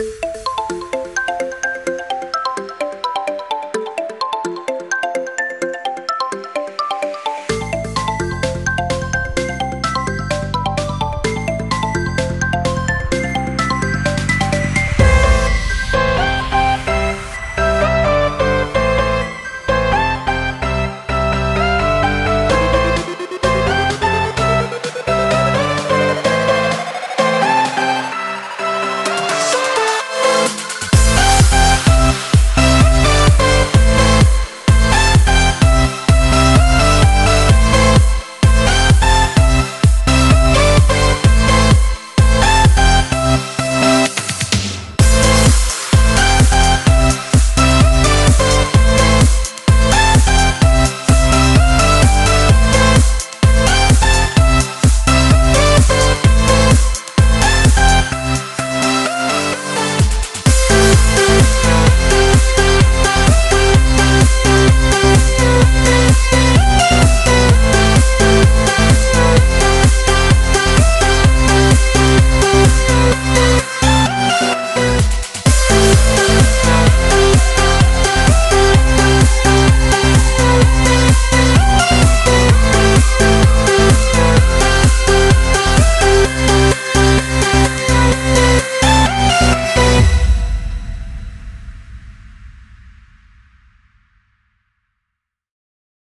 you